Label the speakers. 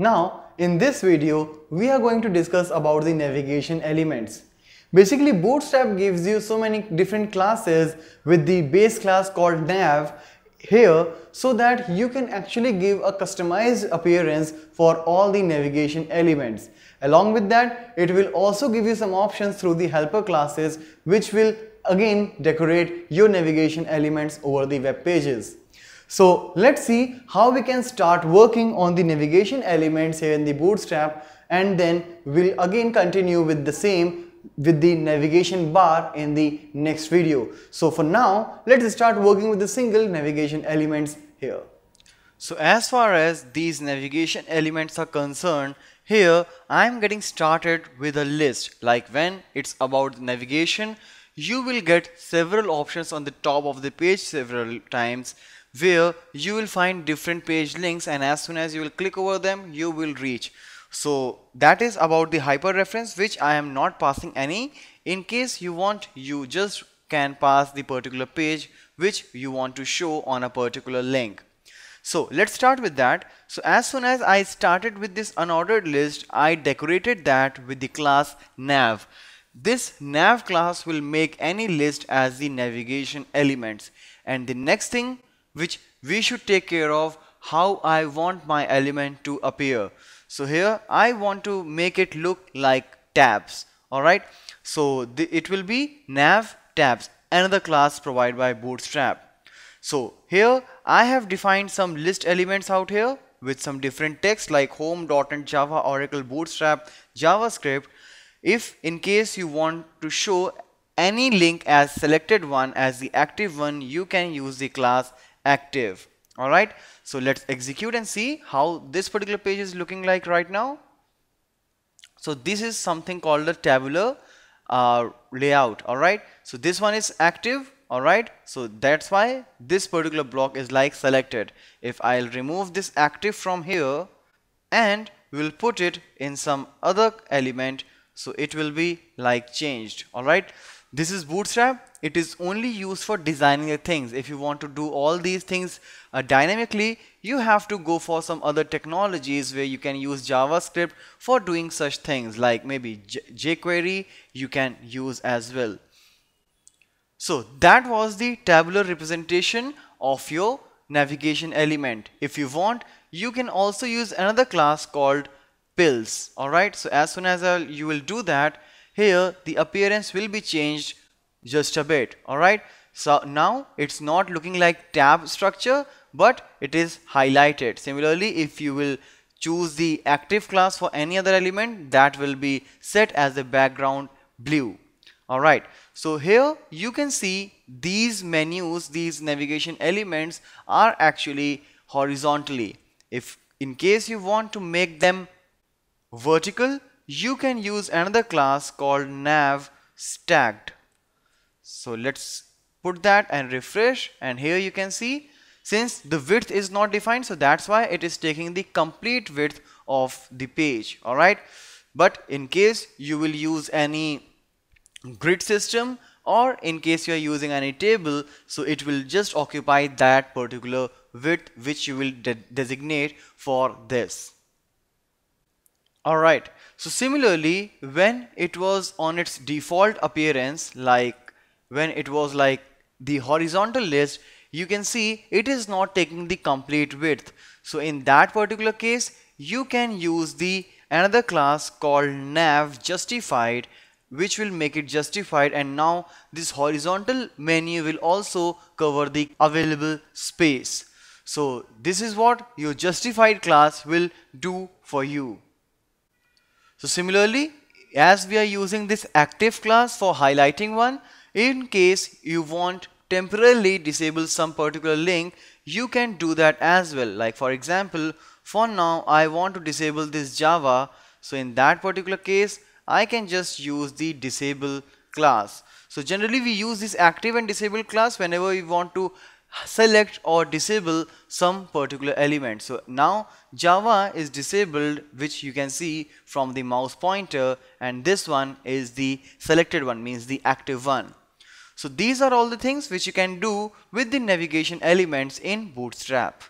Speaker 1: Now, in this video, we are going to discuss about the navigation elements. Basically, Bootstrap gives you so many different classes with the base class called nav here so that you can actually give a customized appearance for all the navigation elements. Along with that, it will also give you some options through the helper classes which will again decorate your navigation elements over the web pages. So let's see how we can start working on the navigation elements here in the Bootstrap and then we'll again continue with the same with the navigation bar in the next video. So for now, let's start working with the single navigation elements here.
Speaker 2: So as far as these navigation elements are concerned, here I'm getting started with a list like when it's about navigation, you will get several options on the top of the page several times where you will find different page links and as soon as you will click over them, you will reach. So that is about the hyper reference which I am not passing any. In case you want you just can pass the particular page which you want to show on a particular link. So let's start with that. So as soon as I started with this unordered list, I decorated that with the class nav. This nav class will make any list as the navigation elements. And the next thing which we should take care of how I want my element to appear. So here I want to make it look like tabs. Alright. So it will be nav tabs another class provided by Bootstrap. So here I have defined some list elements out here with some different text like home.NET Java Oracle Bootstrap JavaScript. If in case you want to show any link as selected one as the active one you can use the class active. All right? So let's execute and see how this particular page is looking like right now. So this is something called a tabular uh, layout. All right? So this one is active. All right? So that's why this particular block is like selected. If I'll remove this active from here and we'll put it in some other element so it will be like changed. All right this is bootstrap. It is only used for designing the things. If you want to do all these things uh, dynamically you have to go for some other technologies where you can use javascript for doing such things. Like maybe J jquery you can use as well. So that was the tabular representation of your navigation element. If you want you can also use another class called pills alright so as soon as uh, you will do that here the appearance will be changed just a bit alright so now it's not looking like tab structure but it is highlighted. Similarly if you will choose the active class for any other element that will be set as the background blue alright so here you can see these menus these navigation elements are actually horizontally. If in case you want to make them vertical you can use another class called nav stacked. So let's put that and refresh and here you can see since the width is not defined so that's why it is taking the complete width of the page alright? But in case you will use any grid system or in case you are using any table so it will just occupy that particular width which you will de designate for this alright so similarly, when it was on its default appearance, like when it was like the horizontal list, you can see it is not taking the complete width. So in that particular case, you can use the another class called nav justified which will make it justified and now this horizontal menu will also cover the available space. So this is what your justified class will do for you. So similarly, as we are using this active class for highlighting one, in case you want temporarily disable some particular link, you can do that as well. Like for example, for now I want to disable this Java. So in that particular case, I can just use the disable class. So generally we use this active and disable class whenever we want to select or disable some particular element. So now Java is disabled which you can see from the mouse pointer and this one is the selected one means the active one. So these are all the things which you can do with the navigation elements in Bootstrap.